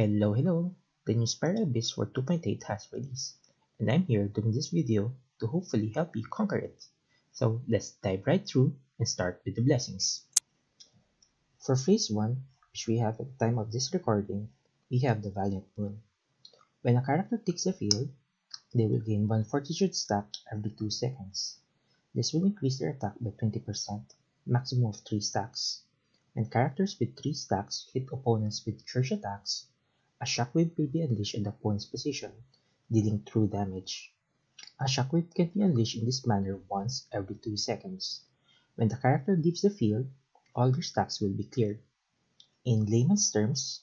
Hello, hello! The new Spiral Abyss for 2.8 has released, and I'm here doing this video to hopefully help you conquer it. So let's dive right through and start with the blessings. For phase 1, which we have at the time of this recording, we have the Valiant Moon. When a character takes the field, they will gain 1 Fortitude stack every 2 seconds. This will increase their attack by 20%, maximum of 3 stacks. When characters with 3 stacks hit opponents with charge attacks, a shockwave will be unleashed in the opponent's position, dealing true damage. A shockwave can be unleashed in this manner once every 2 seconds. When the character leaves the field, all their stacks will be cleared. In layman's terms,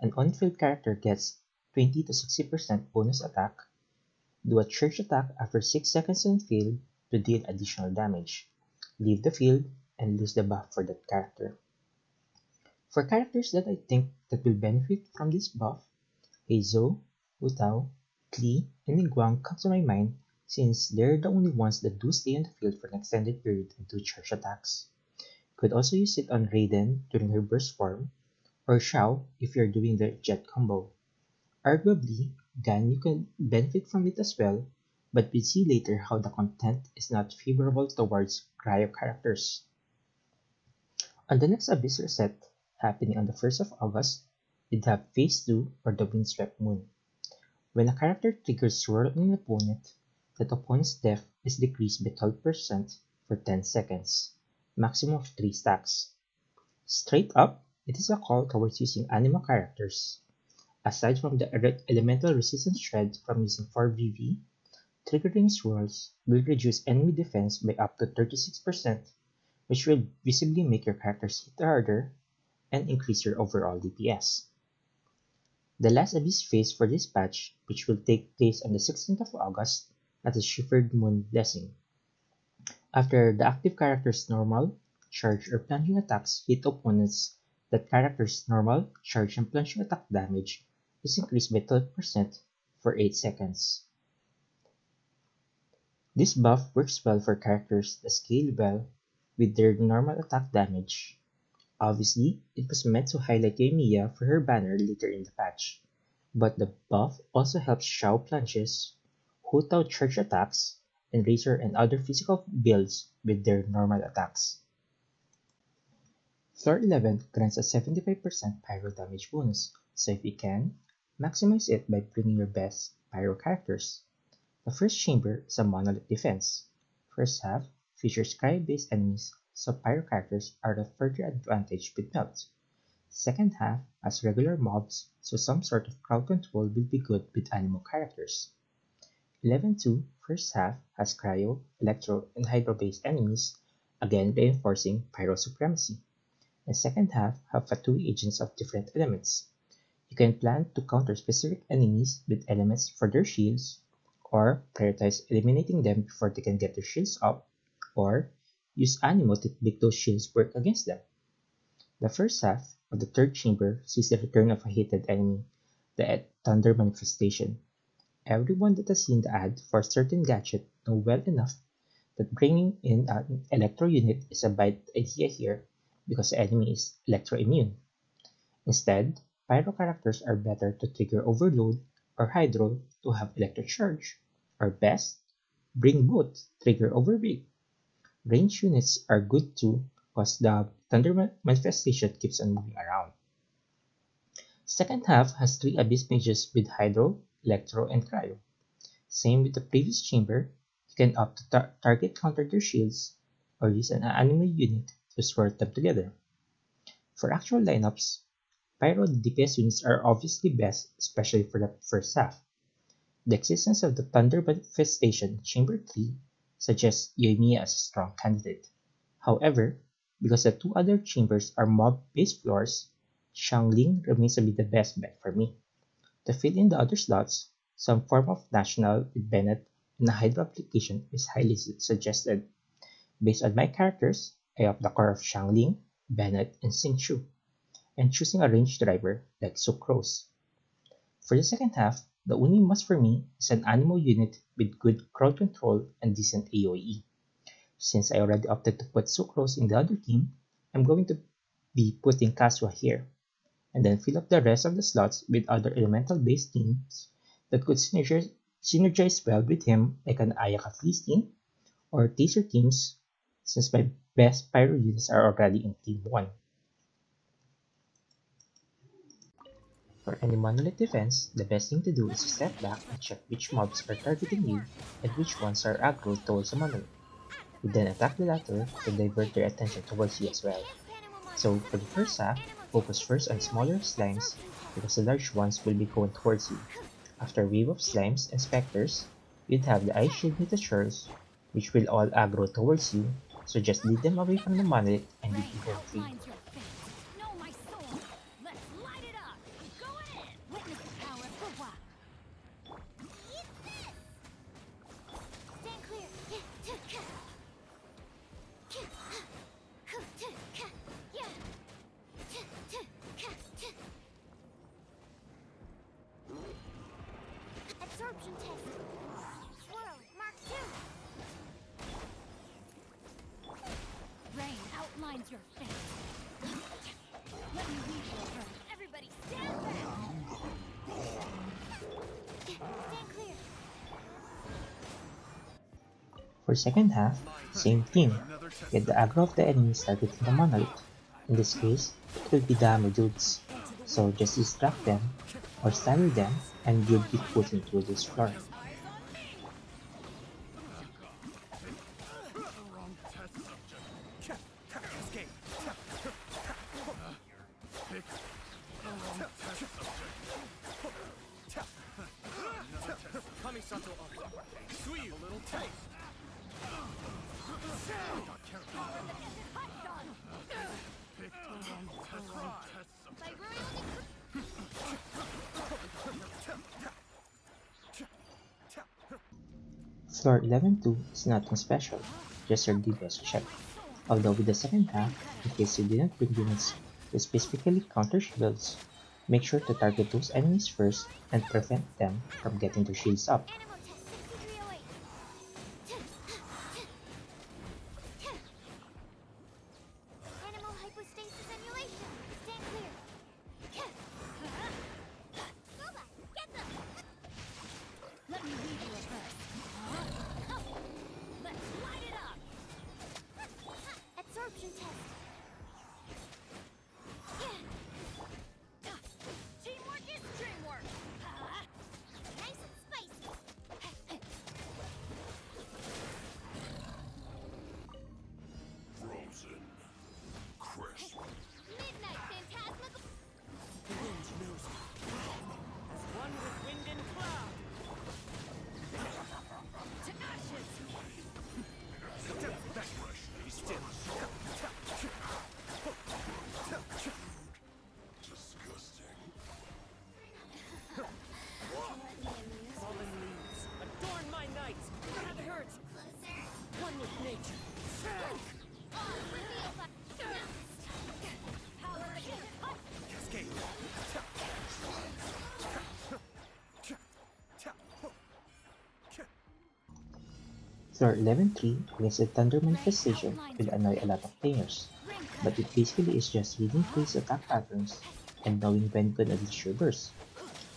an on-field character gets 20 to 60% bonus attack, do a charge attack after 6 seconds on field to deal additional damage, leave the field, and lose the buff for that character. For characters that I think that will benefit from this buff, Heizou, Hu Tao, Klee, and Ningguang come to my mind since they're the only ones that do stay on the field for an extended period and do charge attacks. Could also use it on Raiden during her burst form, or Xiao if you're doing the jet combo. Arguably, Ganyu can benefit from it as well, but we'll see later how the content is not favorable towards cryo characters. On the next Abyss reset, happening on the 1st of August, we'd have Phase 2 or the Windswept Moon. When a character triggers Swirl on an opponent, that opponent's def is decreased by 12% for 10 seconds, maximum of 3 stacks. Straight up, it is a call towards using Anemo characters. Aside from the elemental resistance shred from using 4VV, triggering swirls will reduce enemy defense by up to 36%, which will visibly make your characters hit harder and increase your overall DPS. The last Abyss phase for this patch, which will take place on the 16th of August, at the Shivered Moon Blessing. After the active character's normal, charge, or plunging attacks hit opponents, that character's normal, charge, and plunging attack damage is increased by 12% for 8 seconds. This buff works well for characters that scale well with their normal attack damage Obviously, it was meant to highlight Yoimiya for her banner later in the patch, but the buff also helps Xiao plunges, Hu Tao charge attacks, and Razor and other physical builds with their normal attacks. Floor 11 grants a 75% pyro damage bonus, so if you can, maximize it by bringing your best pyro characters. The first chamber is a monolith defense. First half features cryo-based enemies so pyro characters are at further advantage with melt. Second half has regular mobs, so some sort of crowd control will be good with Anemo characters. 11-2 first half has cryo, electro, and hydro based enemies, again reinforcing pyro supremacy. And second half have Fatui agents of different elements. You can plan to counter specific enemies with elements for their shields, or prioritize eliminating them before they can get their shields up, or use Anemo to make those shields work against them. The first half of the third chamber sees the return of a hated enemy, the Thunder Manifestation. Everyone that has seen the ad for a certain gadget know well enough that bringing in an electro unit is a bad idea here because the enemy is electro immune. Instead, pyro characters are better to trigger overload or hydro to have electric charge, or best, bring both trigger overweight Range units are good too because the thunder manifestation keeps on moving around. Second half has three Abyss Mages with Hydro, Electro, and Cryo. Same with the previous chamber, you can opt to tar target counter their shields or use an Anemo unit to swirl them together. For actual lineups, Pyro DPS units are obviously best, especially for the first half. The existence of the Thunder Manifestation Chamber 3 suggests Yoimiya as a strong candidate. However, because the two other chambers are mob-based floors, Xiangling remains to be the best bet for me. To fill in the other slots, some form of national with Bennett and a Hydro application is highly suggested. Based on my characters, I opt the core of Xiangling, Bennett, and Xingqiu, and choosing a range driver like Sucrose. For the second half, the only must for me is an Anemo unit with good crowd control and decent AoE. Since I already opted to put Sucrose in the other team, I'm going to be putting Kazuha here. and then fill up the rest of the slots with other elemental-based teams that could synergize, synergize well with him like an Ayaka Freeze team or Taser teams since my best Pyro units are already in Team 1. For any monolith defense, the best thing to do is to step back and check which mobs are targeting you and which ones are aggro towards the monolith. You then attack the latter to divert their attention towards you as well. So for the first half, focus first on smaller slimes because the large ones will be going towards you. After a wave of slimes and specters, you'd have the ice shield meteors which will all aggro towards you, so just lead them away from the monolith and be home free. For second half, same theme. Get the aggro of the enemies targeting the monolith. In this case, it will be the dudes. So just distract them or stagger them and you'll be pushing through this floor. Sweet little taste. Floor 11-2 is nothing special, just your DPS check. Although with the second half, in case you didn't bring units to specifically counter shields, make sure to target those enemies first and prevent them from getting their shields up. Floor 11-3 against the Thunder Manifestation will annoy a lot of players, but it basically is just reading phase attack patterns and knowing when to unleash your burst.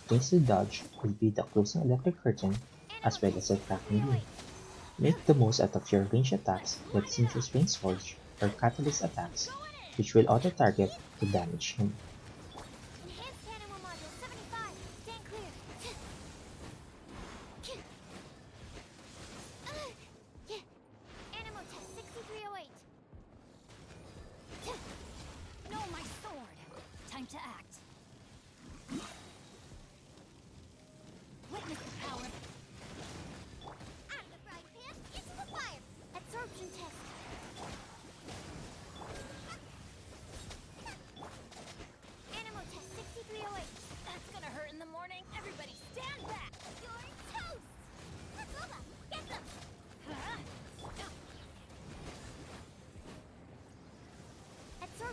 Things to dodge will be the closing electric curtain as well as the cracking beam. Make the most out of your range attacks like Singer's Rain Surge or Catalyst attacks, which will auto-target to damage him.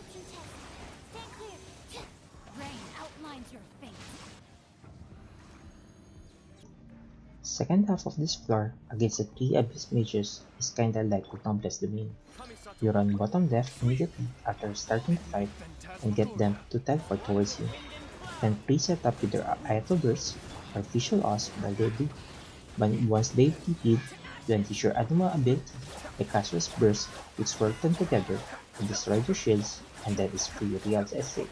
Test. Stand clear. Rain outlines your. Second half of this floor against the three Abyss Mages is kinda like Tumbless Domain. You run bottom left immediately after starting the fight and get them to teleport towards you. Then preset up with their Ayato Burst or Visual Os while they do. But once they've TP'd, you unleash your Anemo ability, the Kazuha's Burst, which work them together to destroy their shields and that is free Real's night!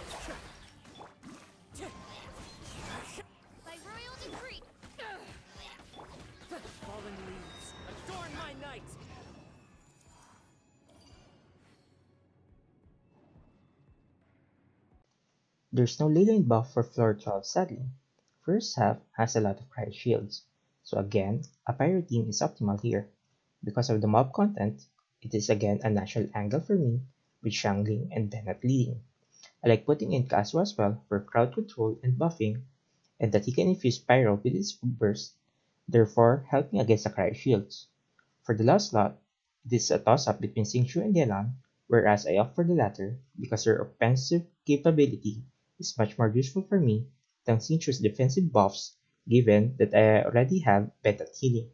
There's no ley line buff for floor 12 sadly. First half has a lot of cryo shields, so again, a pyro team is optimal here. Because of the mob content, it is again a natural angle for me with Xiangling and Bennett leading. I like putting in Kazuha as well for crowd control and buffing, and that he can infuse pyro with his burst, therefore helping against cryo shields. For the last slot, it is a toss-up between Xingqiu and Yelan, whereas I opt for the latter because her offensive capability is much more useful for me than Xingqiu's defensive buffs given that I already have Bennett healing.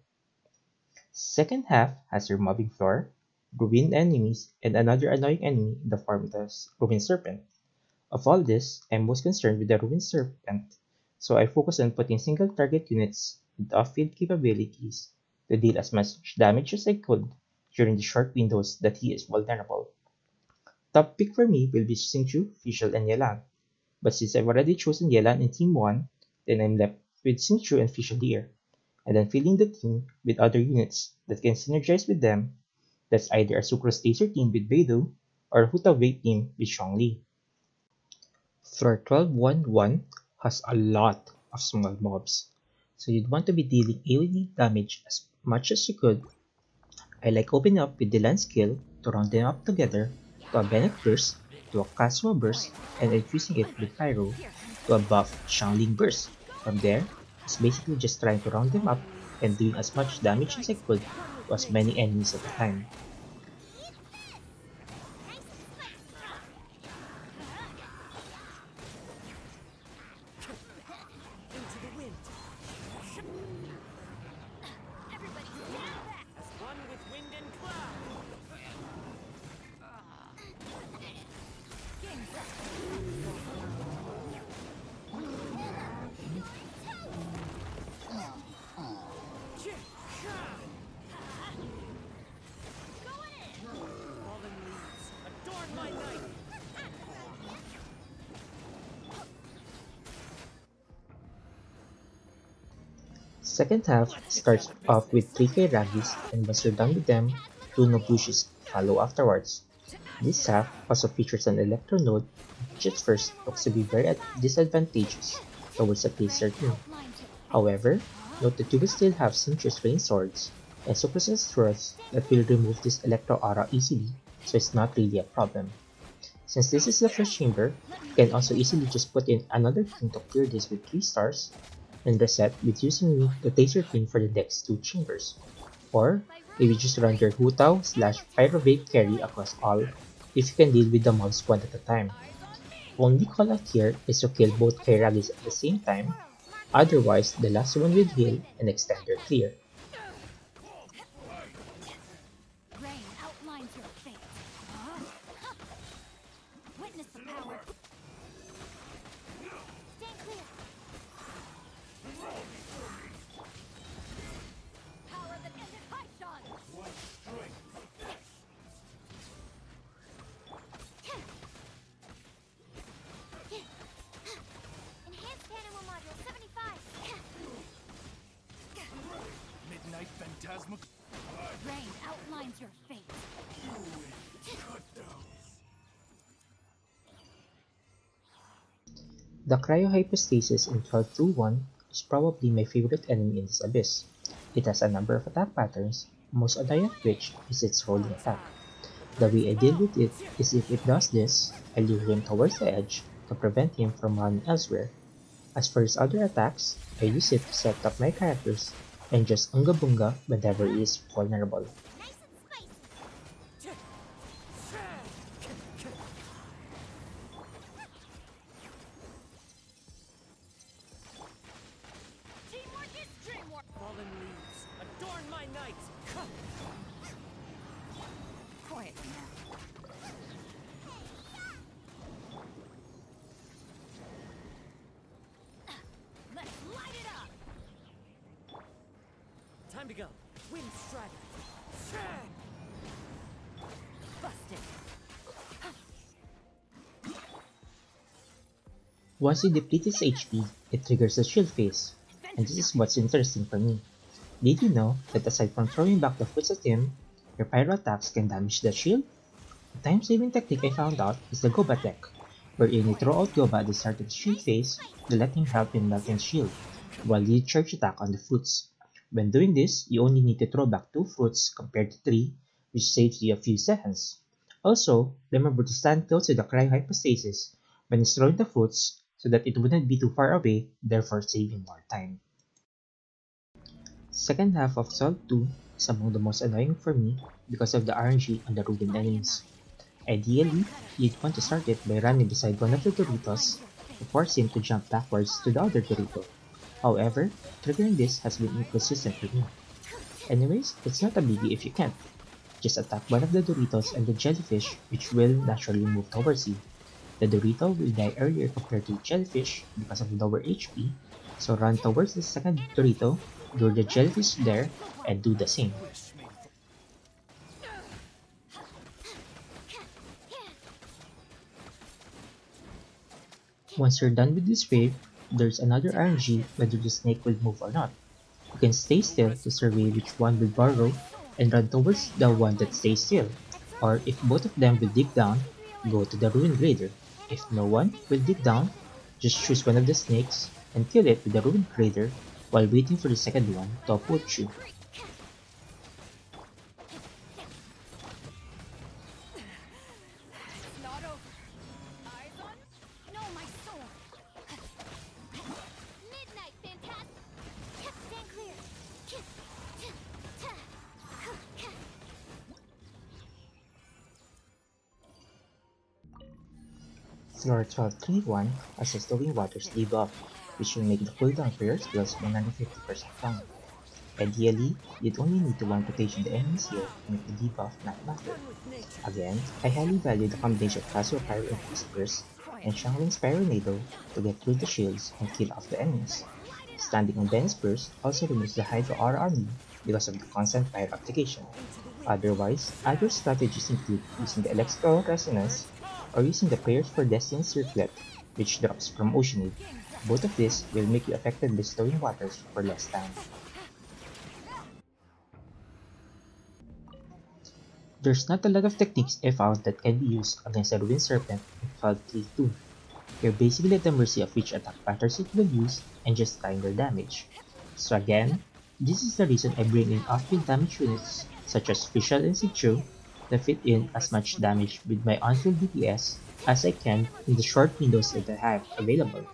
Second half has her mobbing floor, ruined enemies, and another annoying enemy in the form of the ruined serpent. Of all this, I'm most concerned with the ruined serpent, so I focus on putting single target units with off-field capabilities to deal as much damage as I could during the short windows that he is vulnerable. Top pick for me will be Xingqiu, Fischl, and Yelan, but since I've already chosen Yelan in Team 1, then I'm left with Xingqiu and Fischl here, and then filling the team with other units that can synergize with them that's either a Sucrose Taser team with Beidou or a Huta Wave team with Zhongli. Floor 12-1-1 has a lot of small mobs, so you'd want to be dealing AoE damage as much as you could. I like opening up with the land skill to round them up together to a Bennett Burst, to a Kazuha Burst, and infusing it with Pyro to a buff Xiangling Burst. From there, it's basically just trying to round them up and doing as much damage as I could to as many enemies at the time. Second half starts off with 3k Ragis and once you're done with them, two Nobushis follow afterwards. This half also features an Electro node which at first looks to be very ad- disadvantageous towards a Taser team. However, note that you will still have Xingqiu's Rain Swords and Sucrose Swords that will remove this Electro Aura easily, so it's not really a problem. Since this is the first chamber, you can also easily just put in another king to clear this with 3 stars, and reset with using the Taser King for the next 2 chambers. Or, maybe just run your Hutao slash Pyrobate carry across all if you can deal with the mobs one at a time. Only call out here is to kill both Kairagis at the same time, otherwise the last one will heal and extend your clear. The Cryohypostasis in 12-1 is probably my favorite enemy in this abyss. It has a number of attack patterns, most annoying of which is its rolling attack. The way I deal with it is if it does this, I lure him towards the edge to prevent him from running elsewhere. As for his other attacks, I use it to set up my characters and just unga bunga whenever he is vulnerable. Once you deplete its HP, it triggers the shield phase, and this is what's interesting for me. Did you know that aside from throwing back the foots at him, your pyro attacks can damage the shield? The time-saving technique I found out is the Guoba tech, wherein you throw out Guoba at the start of the shield phase to let him help in melting shield, while you charge attack on the fruits. When doing this, you only need to throw back 2 fruits compared to 3, which saves you a few seconds. Also, remember to stand close to the Cryo Hypostasis when he's throwing the fruits so that it wouldn't be too far away, therefore saving more time. Second half of Assault 2 is among the most annoying for me because of the RNG on the ruined enemies. Ideally, you'd want to start it by running beside one of the Doritos to force him to jump backwards to the other Dorito. However, triggering this has been inconsistent for me. Anyways, it's not a biggie if you can't. Just attack one of the Doritos and the jellyfish which will naturally move towards you. The Dorito will die earlier compared to jellyfish because of lower HP, so run towards the second Dorito, lure the jellyfish there, and do the same. Once you're done with this wave, there's another RNG whether the snake will move or not. You can stay still to survey which one will burrow and run towards the one that stays still. Or if both of them will dig down, go to the Ruin Grader. If no one will dig down, just choose one of the snakes and kill it with the Ruin Grader while waiting for the second one to approach you. Floor 12.3.1 has a Slowing Waters debuff, which will make the cooldown for your skills 150% down. Ideally, you'd only need to one rotation the enemies here to make the debuff not matter. Again, I highly value the combination of Casio Pyro Increased Burst and Xiangling's Pyronado to get through the shields and kill off the enemies. Standing on Ben's Burst also removes the Hydro R army because of the constant fire application. Otherwise, other strategies include using the Electrical Resonance or using the Prayers for Destiny Circlet, which drops from Oceanid. Both of these will make you affected by Slowing Waters for less time. There's not a lot of techniques I found that can be used against a Ruined Serpent in Fall 3-2. You're basically at the mercy of which attack patterns it will use and just time their damage. So again, this is the reason I bring in off-field damage units such as Fischl and Xingqiu to fit in as much damage with my on-field DPS as I can in the short windows that I have available.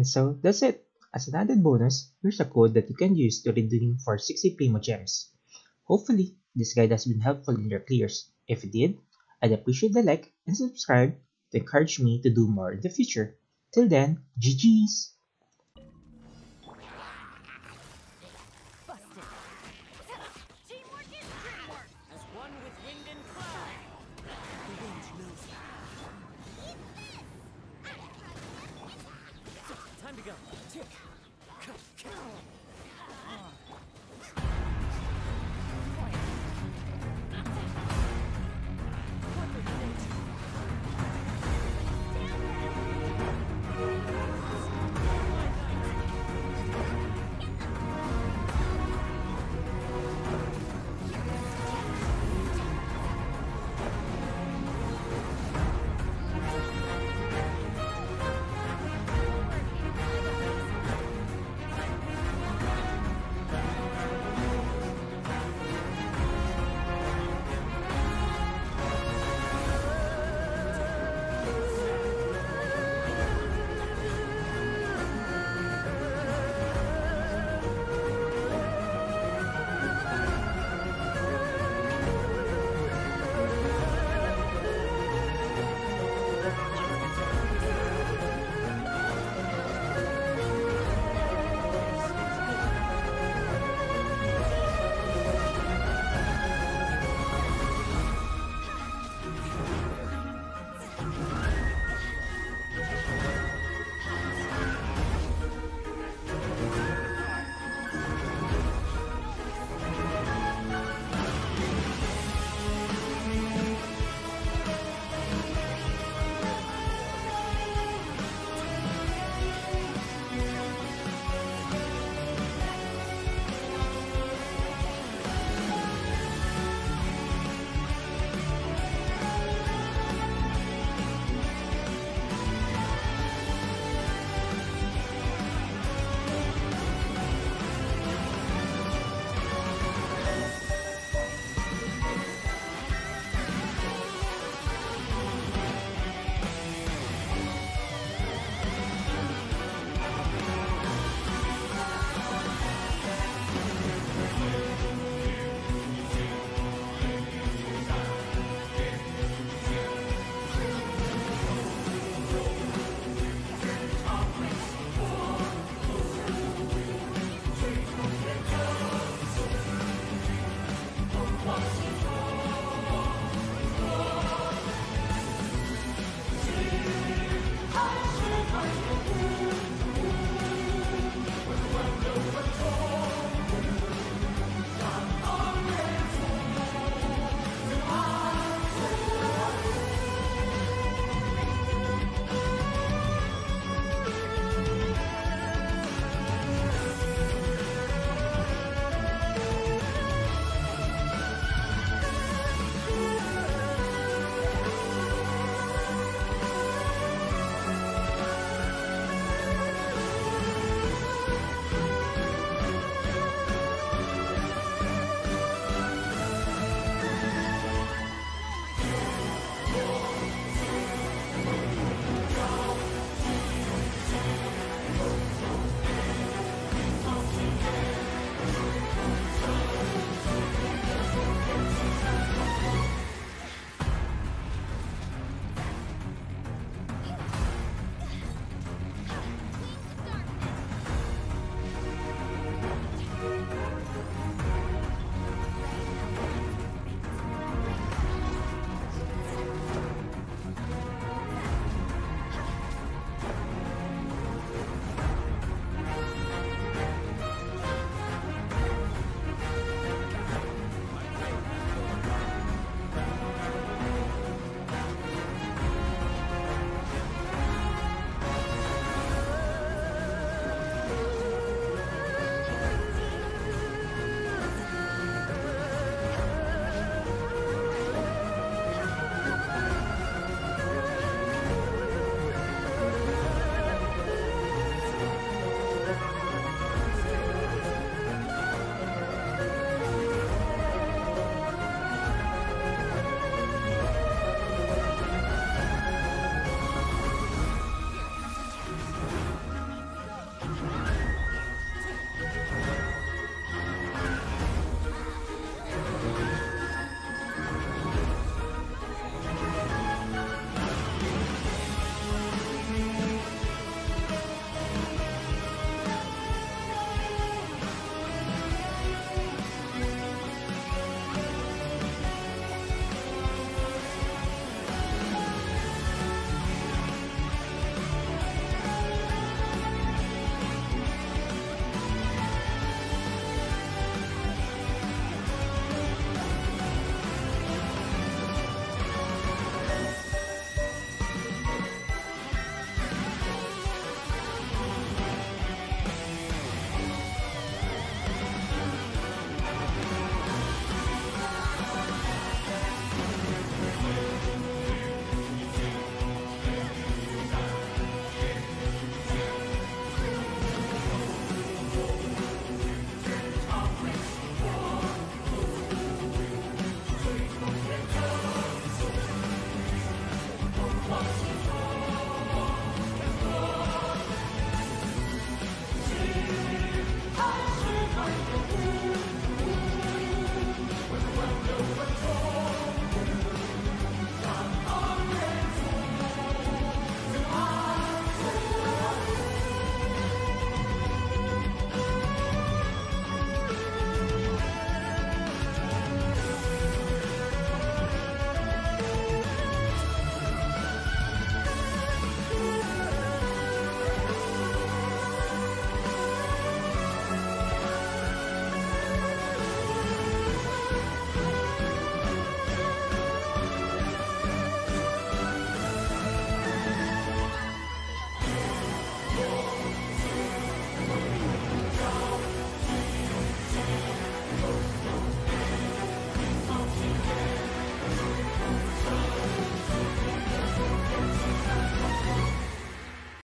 And so that's it. As an added bonus, here's a code that you can use to redeem for 60 Primo Gems. Hopefully, this guide has been helpful in your clears. If it did, I'd appreciate the like and subscribe to encourage me to do more in the future. Till then, GG's!